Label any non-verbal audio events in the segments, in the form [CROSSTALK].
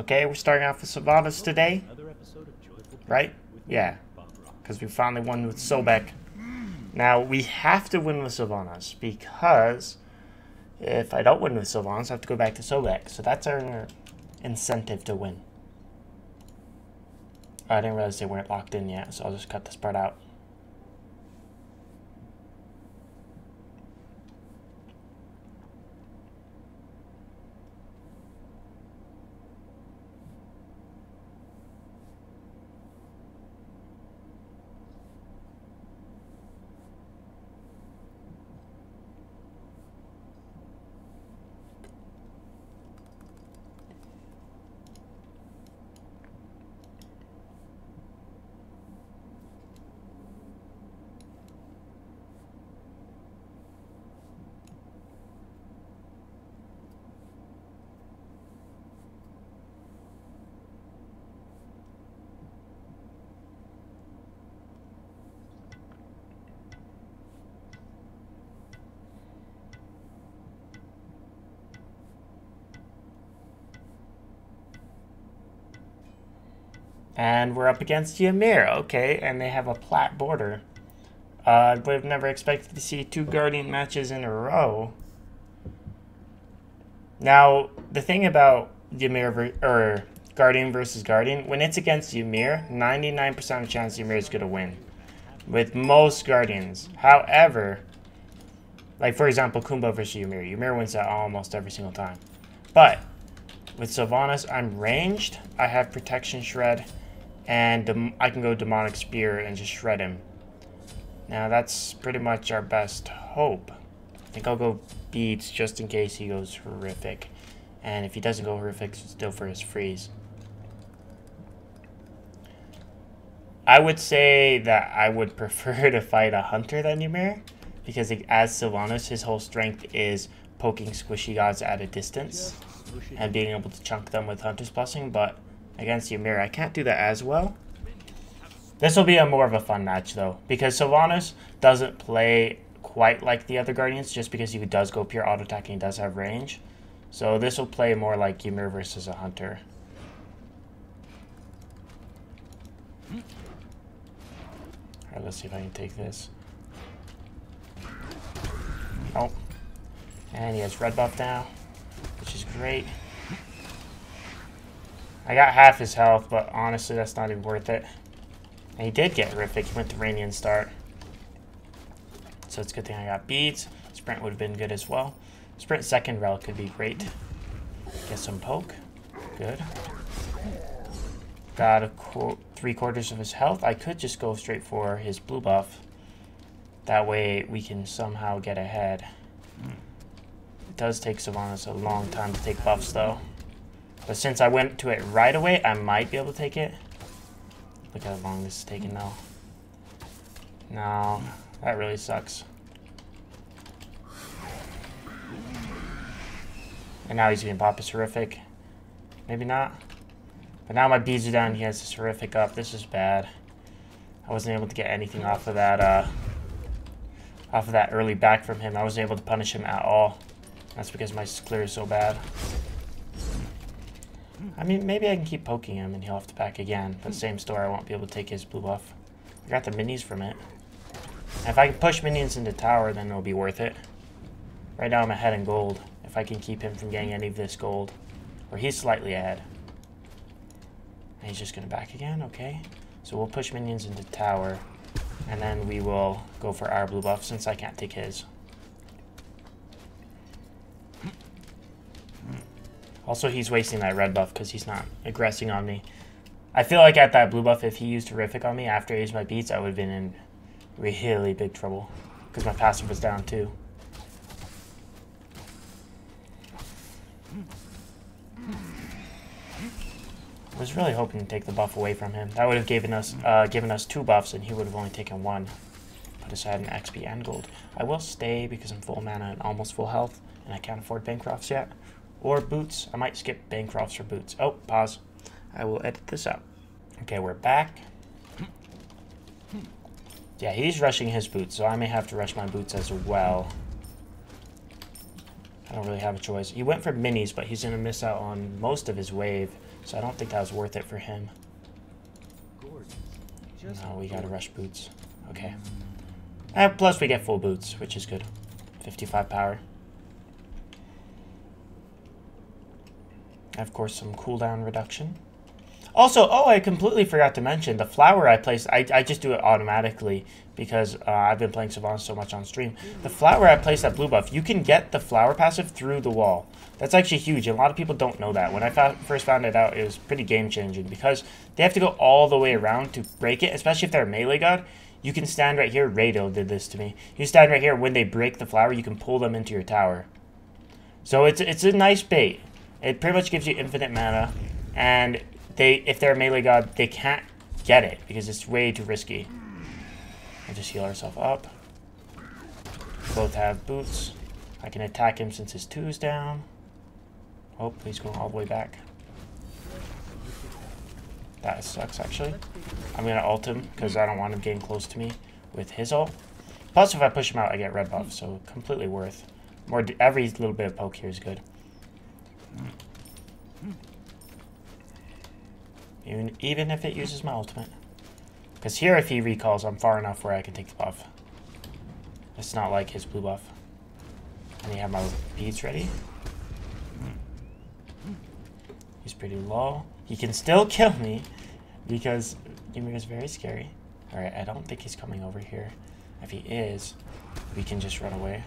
Okay, we're starting off with Sylvanus today. Right? Yeah. Because we finally won with Sobek. Now, we have to win with Sylvanus because if I don't win with Sylvanus, I have to go back to Sobek. So that's our incentive to win. I didn't realize they weren't locked in yet, so I'll just cut this part out. And we're up against Ymir, okay, and they have a plat border. Uh, would have never expected to see two Guardian matches in a row. Now, the thing about Ymir, or Guardian versus Guardian, when it's against Ymir, 99% of chance Ymir is going to win. With most Guardians. However, like for example, Kumba versus Ymir. Ymir wins that almost every single time. But, with Sylvanus, I'm ranged. I have Protection Shred and I can go Demonic Spear and just shred him. Now that's pretty much our best hope. I think I'll go Beads just in case he goes Horrific. And if he doesn't go Horrific, it's still for his Freeze. I would say that I would [LAUGHS] prefer to fight a Hunter than Ymir. Because as Sylvanus, his whole strength is poking squishy gods at a distance. And being able to chunk them with Hunter's Blessing, but against Ymir. I can't do that as well. This will be a more of a fun match, though, because Sylvanus doesn't play quite like the other Guardians, just because he does go pure auto attack and does have range. So this will play more like Ymir versus a Hunter. Alright, let's see if I can take this. Oh. And he has red buff now, which is great. I got half his health, but honestly, that's not even worth it. And he did get horrific. He went to Rainian start. So it's a good thing I got beads. Sprint would have been good as well. Sprint second relic could be great. Get some poke. Good. Got a qu three quarters of his health. I could just go straight for his blue buff. That way we can somehow get ahead. It does take Sylvanus a long time to take buffs though. But since I went to it right away, I might be able to take it. Look how long this is taking now. No, that really sucks. And now he's being pop is horrific. Maybe not. But now my beads are down. He has this horrific up. This is bad. I wasn't able to get anything off of that, uh, off of that early back from him. I wasn't able to punish him at all. That's because my clear is so bad. I mean, maybe I can keep poking him and he'll have to pack again. But same story, I won't be able to take his blue buff. I got the minis from it. If I can push minions into tower, then it'll be worth it. Right now I'm ahead in gold. If I can keep him from getting any of this gold. Or he's slightly ahead. And he's just going to back again, okay. So we'll push minions into tower. And then we will go for our blue buff since I can't take his. Also, he's wasting that red buff because he's not aggressing on me. I feel like at that blue buff, if he used Horrific on me after he used my beads, I would have been in really big trouble. Because my passive was down too. I was really hoping to take the buff away from him. That would have given us uh, given us two buffs and he would have only taken one. Put aside an XP and gold. I will stay because I'm full mana and almost full health and I can't afford Bancrofts yet. Or boots. I might skip Bancrofts for boots. Oh, pause. I will edit this out. Okay, we're back. Yeah, he's rushing his boots, so I may have to rush my boots as well. I don't really have a choice. He went for minis, but he's going to miss out on most of his wave, so I don't think that was worth it for him. No, we gotta rush boots. Okay. Uh, plus we get full boots, which is good. 55 power. Of course, some cooldown reduction. Also, oh, I completely forgot to mention, the flower I placed, I, I just do it automatically because uh, I've been playing Sylvanus so much on stream. The flower I placed at blue buff, you can get the flower passive through the wall. That's actually huge, and a lot of people don't know that. When I first found it out, it was pretty game-changing because they have to go all the way around to break it, especially if they're a melee god. You can stand right here. Rado did this to me. You stand right here. When they break the flower, you can pull them into your tower. So it's it's a nice bait. It pretty much gives you infinite mana, and they if they're a melee god, they can't get it because it's way too risky. I'll just heal ourselves up. Both have boots. I can attack him since his two's down. Oh, he's going all the way back. That sucks, actually. I'm going to ult him because I don't want him getting close to me with his ult. Plus, if I push him out, I get red buff, so completely worth. More Every little bit of poke here is good. Even, even if it uses my ultimate. Because here, if he recalls, I'm far enough where I can take the buff. It's not like his blue buff. And you have my beads ready. He's pretty low. He can still kill me because Ymir is very scary. Alright, I don't think he's coming over here. If he is, we can just run away.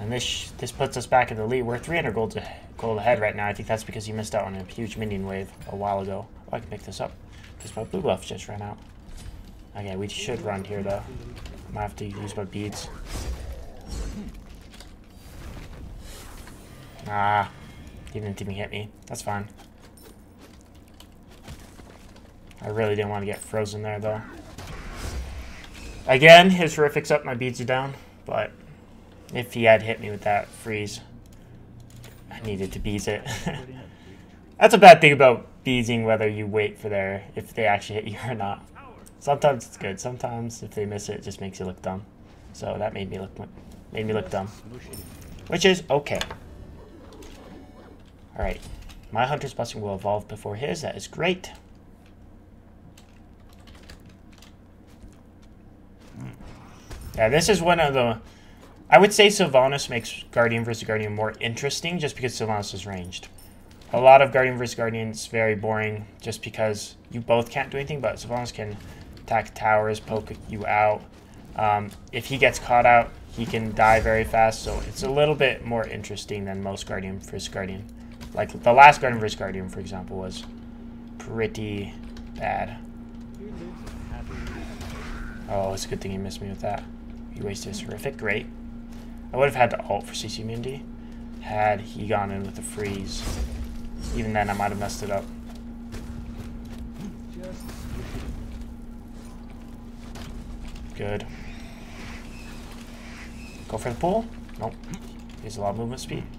And this this puts us back in the lead. We're 300 gold, gold ahead right now. I think that's because you missed out on a huge minion wave a while ago. Oh, I can pick this up because my blue buff just ran out. Okay, we should run here though. I might have to use my beads. Ah, he didn't even hit me. That's fine. I really didn't want to get frozen there though. Again, his horrific's up, my beads are down, but if he had hit me with that freeze, I needed to bees it. [LAUGHS] That's a bad thing about beezing, whether you wait for their, if they actually hit you [LAUGHS] or not. Sometimes it's good. Sometimes if they miss it, it just makes you look dumb. So that made me look made me look dumb, which is okay. All right, my hunter's blessing will evolve before his. That is great. Yeah, this is one of the I would say Sylvanus makes Guardian versus Guardian more interesting just because Sylvanus is ranged. A lot of Guardian versus Guardian is very boring just because you both can't do anything, but Sylvanus can attack towers, poke you out. Um, if he gets caught out, he can die very fast, so it's a little bit more interesting than most Guardian versus Guardian. Like the last Guardian versus Guardian, for example, was pretty bad. Oh, it's a good thing he missed me with that. He wasted his horrific. Great. I would have had to ult for CC Immunity had he gone in with the freeze. Even then, I might have messed it up. Good. Go for the pull? Nope. He's a lot of movement speed. [LAUGHS]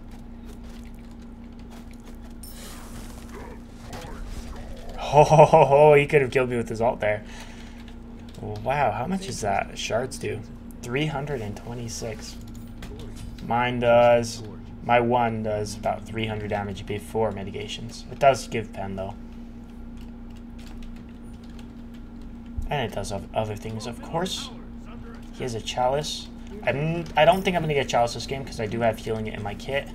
Oh, ho, ho, ho, he could have killed me with his ult there. Wow, how much is that? Shards do? 326. Mine does. My one does about 300 damage before mitigations. It does give pen though. And it does other things, of course. He has a chalice. I'm, I don't think I'm going to get chalice this game because I do have healing in my kit.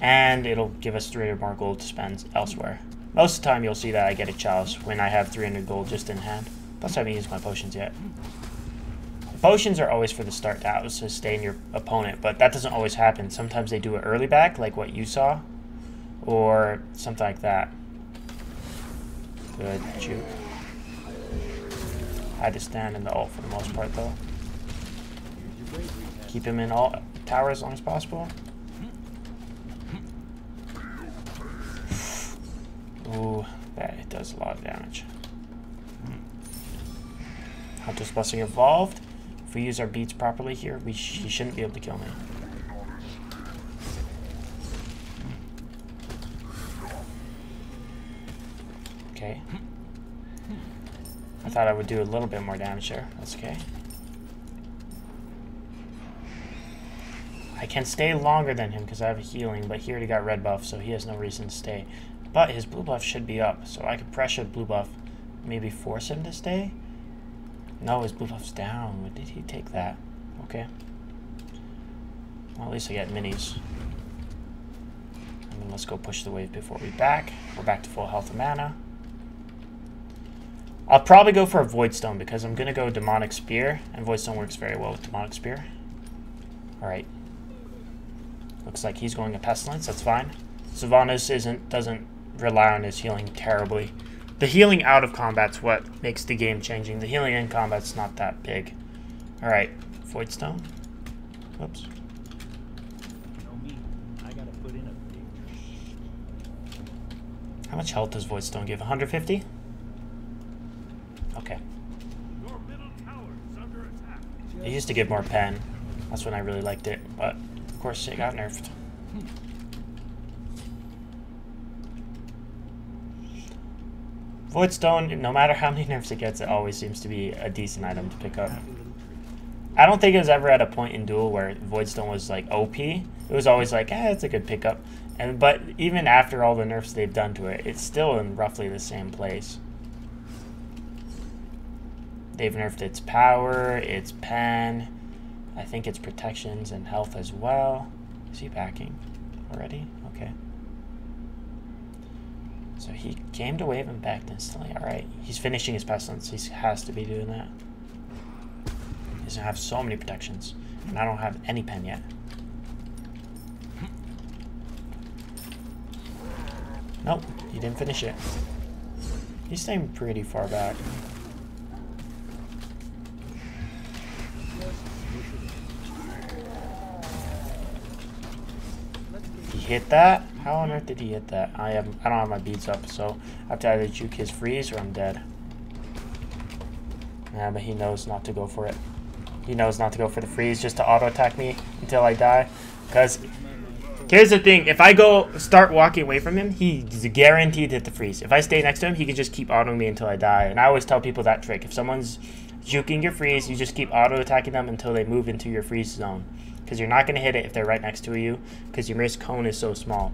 And it'll give us 300 more gold to spend elsewhere. Most of the time you'll see that I get a chalice when I have 300 gold just in hand. Plus I haven't used my potions yet. Potions are always for the start to sustain your opponent, but that doesn't always happen. Sometimes they do it early back, like what you saw, or something like that. Good juke. I had to stand in the ult for the most part, though. Keep him in all tower as long as possible. Ooh, that it does a lot of damage. Hunter's Blessing evolved. If we use our beads properly here, we sh he shouldn't be able to kill me. Okay. I thought I would do a little bit more damage there. That's okay. I can stay longer than him because I have a healing, but he already got red buff, so he has no reason to stay. But his blue buff should be up, so I could pressure blue buff, maybe force him to stay? No, his blue buff's down. Did he take that? Okay. Well, at least I get minis. And then let's go push the wave before we back. We're back to full health and mana. I'll probably go for a Void Stone because I'm going to go Demonic Spear, and Void Stone works very well with Demonic Spear. Alright. Looks like he's going to Pestilence, that's fine. Sylvanus isn't, doesn't rely on his healing terribly. The healing out of combat's what makes the game changing. The healing in combat's not that big. Alright, Void Stone. Whoops. How much health does Void Stone give? 150? Okay. It used to give more pen. That's when I really liked it, but of course it got nerfed. Voidstone, no matter how many nerfs it gets, it always seems to be a decent item to pick up. I don't think it was ever at a point in Duel where Voidstone was like OP. It was always like, eh, it's a good pickup. And but even after all the nerfs they've done to it, it's still in roughly the same place. They've nerfed its power, its pen, I think its protections and health as well. Is he already? Okay. So he came to wave and backed instantly. Alright, he's finishing his pestilence. He has to be doing that. He doesn't have so many protections. And I don't have any pen yet. Nope, he didn't finish it. He's staying pretty far back. He hit that? How on earth did he hit that? I have I don't have my beads up, so I have to either juke his freeze or I'm dead. Yeah, but he knows not to go for it. He knows not to go for the freeze just to auto attack me until I die. Because Here's the thing, if I go start walking away from him, he's guaranteed to hit the freeze. If I stay next to him, he can just keep autoing me until I die. And I always tell people that trick. If someone's juking your freeze, you just keep auto attacking them until they move into your freeze zone. Because you're not going to hit it if they're right next to you, because your Ymir's cone is so small.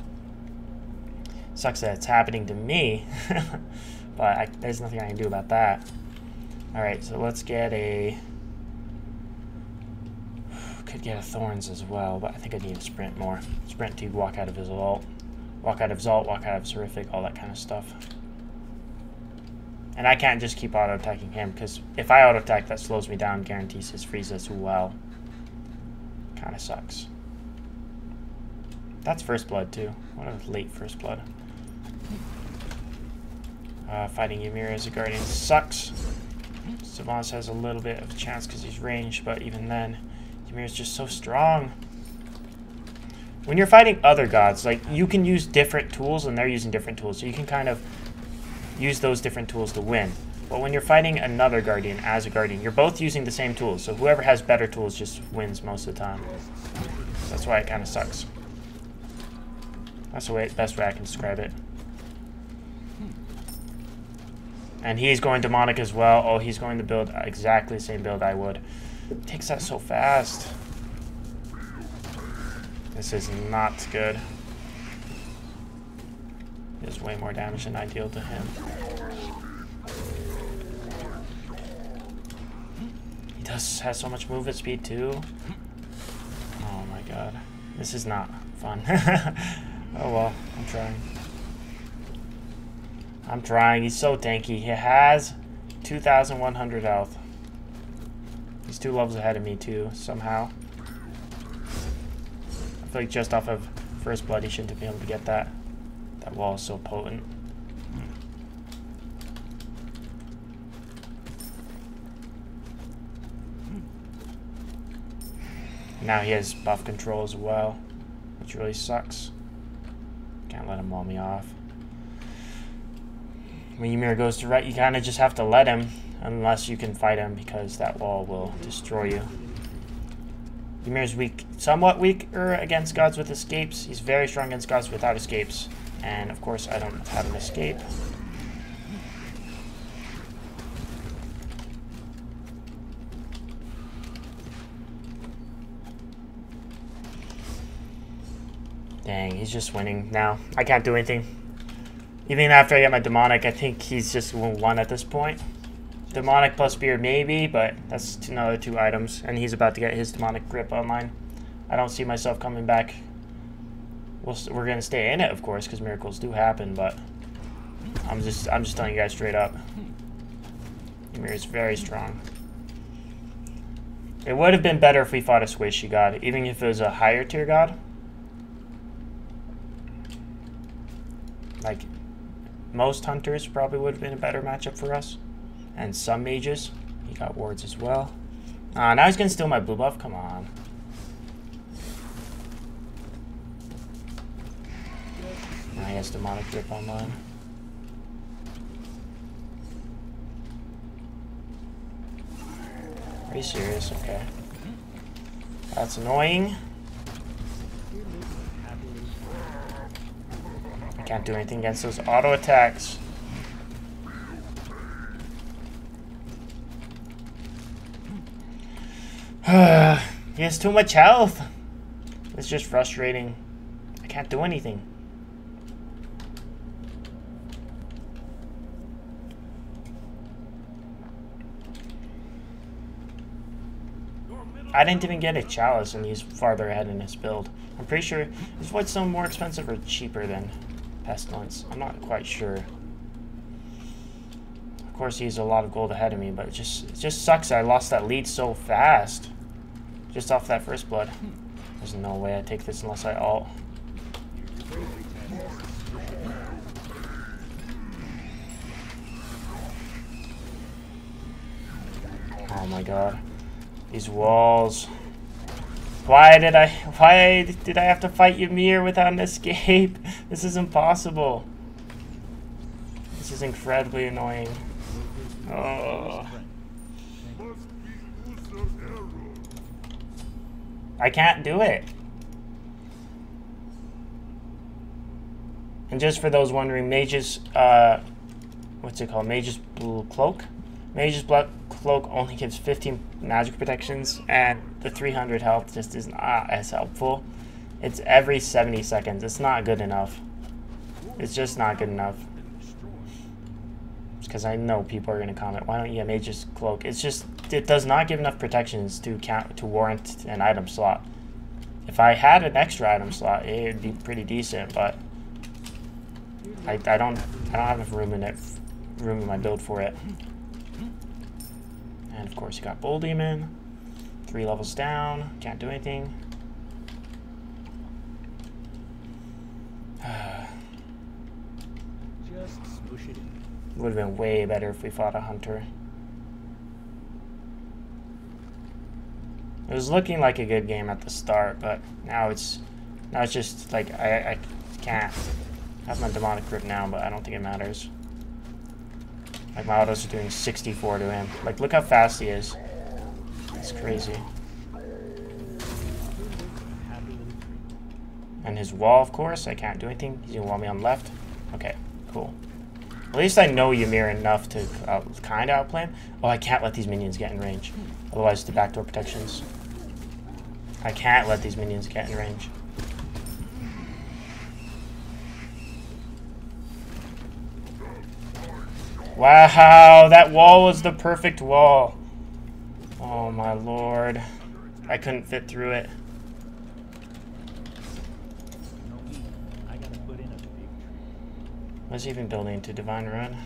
Sucks that it's happening to me, [LAUGHS] but I, there's nothing I can do about that. Alright, so let's get a could get a Thorns as well, but I think I need to sprint more. Sprint to walk out of his vault. Walk out of ult, walk out of Seraphic, all that kind of stuff. And I can't just keep auto-attacking him, because if I auto-attack, that slows me down, guarantees his freeze as well. Kind of sucks. That's first blood, too. What a late first blood. Uh, fighting Ymir as a guardian sucks. Sylvanus has a little bit of a chance because he's ranged, but even then, is just so strong. When you're fighting other gods, like, you can use different tools and they're using different tools. So you can kind of use those different tools to win. But when you're fighting another guardian as a guardian, you're both using the same tools. So whoever has better tools just wins most of the time. That's why it kind of sucks. That's the way, best way I can describe it. And he's going demonic as well. Oh, he's going to build exactly the same build I would. Takes that so fast. This is not good. There's way more damage than I deal to him. He does has so much movement speed too. Oh my god. This is not fun. [LAUGHS] oh well, I'm trying. I'm trying. He's so tanky. He has 2,100 health. He's two levels ahead of me, too, somehow. I feel like just off of First Blood, he shouldn't have been able to get that. That wall is so potent. Now he has buff control as well, which really sucks. Can't let him wall me off. When Ymir goes to right, you kind of just have to let him unless you can fight him because that wall will destroy you. Ymir's weak, somewhat weaker against gods with escapes. He's very strong against gods without escapes. And of course, I don't have an escape. Dang, he's just winning now. I can't do anything. Even after I get my demonic, I think he's just one at this point. Demonic plus beard maybe, but that's another two items. And he's about to get his demonic grip online. I don't see myself coming back. We'll, we're going to stay in it, of course, because miracles do happen, but I'm just I'm just telling you guys straight up. Ymir is very strong. It would have been better if we fought a squishy god, even if it was a higher tier god. Like, most hunters probably would have been a better matchup for us. And some mages. He got wards as well. Ah, uh, now he's going to steal my blue buff? Come on. Now he has demonic grip online. Are you serious? Okay. That's annoying. Can't do anything against those auto attacks. [SIGHS] he has too much health. It's just frustrating. I can't do anything. I didn't even get a chalice and he's farther ahead in his build. I'm pretty sure, is Voidstone more expensive or cheaper than Pestilence? I'm not quite sure. Of course he's a lot of gold ahead of me, but it just, it just sucks I lost that lead so fast. Just off that first blood. There's no way I take this unless I alt. Oh my god. These walls. Why did I why did I have to fight Ymir without an escape? [LAUGHS] This is impossible. This is incredibly annoying. Oh. I can't do it. And just for those wondering, Mage's, uh, what's it called? Mage's Blue Cloak? Mage's Blood Cloak only gives 15 magic protections, and the 300 health just is not as helpful. It's every 70 seconds. It's not good enough. It's just not good enough. Because I know people are going to comment, why don't you get Mage's Cloak? It's just, it does not give enough protections to count to warrant an item slot. If I had an extra item slot, it would be pretty decent, but I, I don't I don't have room in it room in my build for it. And of course you got Bull Demon. Three levels down. Can't do anything. Just smoosh it in. Would have been way better if we fought a hunter. It was looking like a good game at the start, but now it's now it's just like I, I can't have my demonic grip now, but I don't think it matters. Like my autos are doing 64 to him. Like look how fast he is. It's crazy. And his wall, of course, I can't do anything. He's gonna wall me on left. Okay, cool. At least I know Ymir enough to uh, kind of outplay him. Oh, I can't let these minions get in range. Otherwise, the backdoor protections. I can't let these minions get in range. Wow, that wall was the perfect wall. Oh my lord. I couldn't fit through it. Was he even building to Divine Ruin?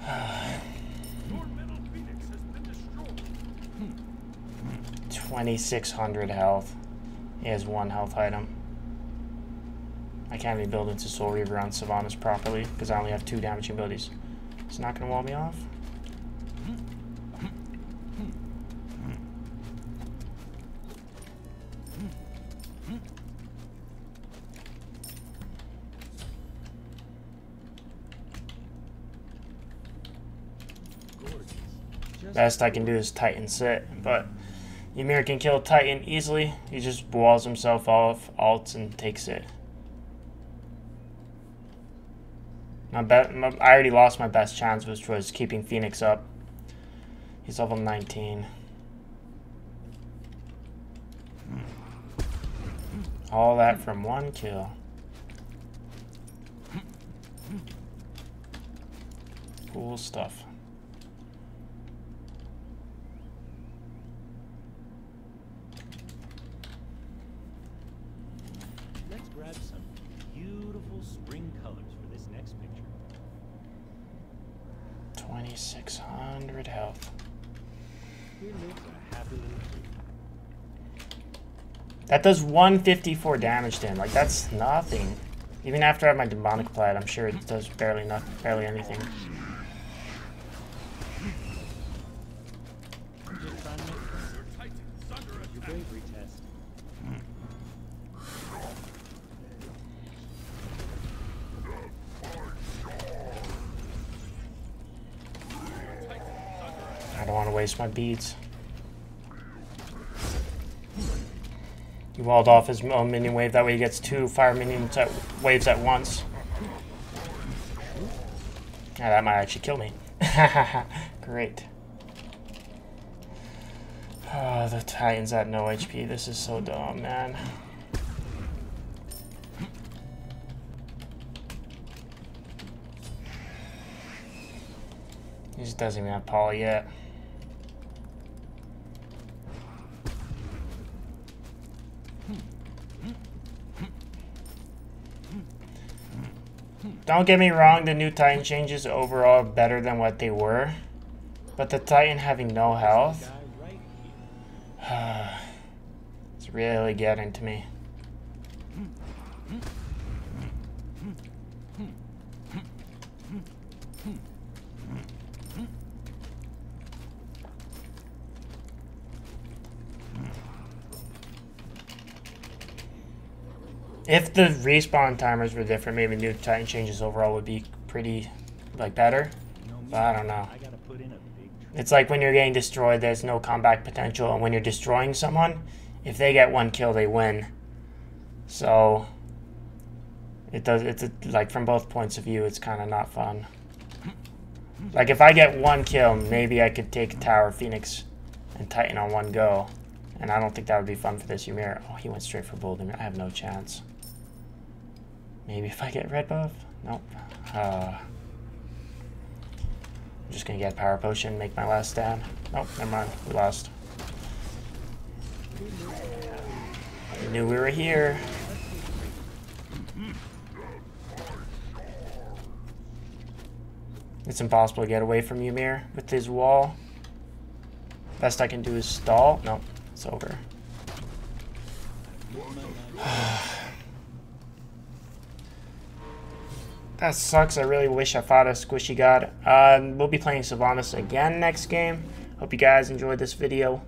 [SIGHS] 2600 health. He has one health item. I can't even build into Soul Reaver on Sylvanus properly because I only have two damaging abilities. It's not going to wall me off. Best I can do is Titan sit, but Ymir can kill Titan easily. He just walls himself off, alts, and takes it. My bet, I already lost my best chance, which was keeping Phoenix up. He's level 19. All that from one kill. Cool stuff. Let's grab some beautiful spring colors for this next picture. 2600 health. That does 154 damage to him. Like, that's nothing. Even after I have my demonic plaid, I'm sure it does barely not barely anything. Just trying to make friends. Your bravery test. I don't want to my beads. He walled off his own minion wave. That way he gets two fire minions at waves at once. Yeah, that might actually kill me. [LAUGHS] Great. Oh, the Titans at no HP. This is so dumb, man. He just doesn't even have Paul yet. Don't get me wrong, the new Titan changes overall are better than what they were. But the Titan having no health... [SIGHS] it's really getting to me. If the respawn timers were different, maybe new Titan changes overall would be pretty, like, better. But I don't know. It's like when you're getting destroyed, there's no comeback potential, and when you're destroying someone, if they get one kill, they win. So it does. It's a, like from both points of view, it's kind of not fun. Like if I get one kill, maybe I could take Tower Phoenix and Titan on one go, and I don't think that would be fun for this Ymir. Oh, he went straight for Boulder. I have no chance. Maybe if I get red buff. Nope. Uh, I'm just gonna get power potion, make my last stand. Nope, never mind. We lost. We knew we were here. It's impossible to get away from Ymir with his wall. Best I can do is stall. Nope, it's over. [SIGHS] That sucks. I really wish I fought a squishy god. Uh, we'll be playing Sylvanus again next game. Hope you guys enjoyed this video.